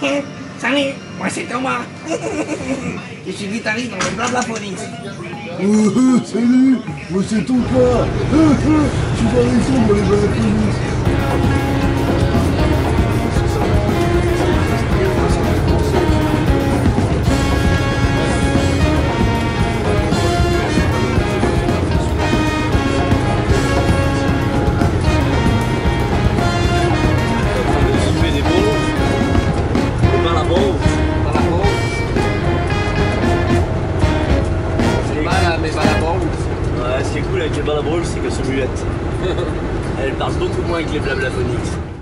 Salut, moi c'est Thomas. Je suis guitariste dans le Blablaphonics. Oh, oh, salut, moi c'est ton cas. Je suis baryton dans les balafonies. Qui est cool avec les balls, c'est qu'elles sont muettes. Elles parlent beaucoup moins que les blablaphonics.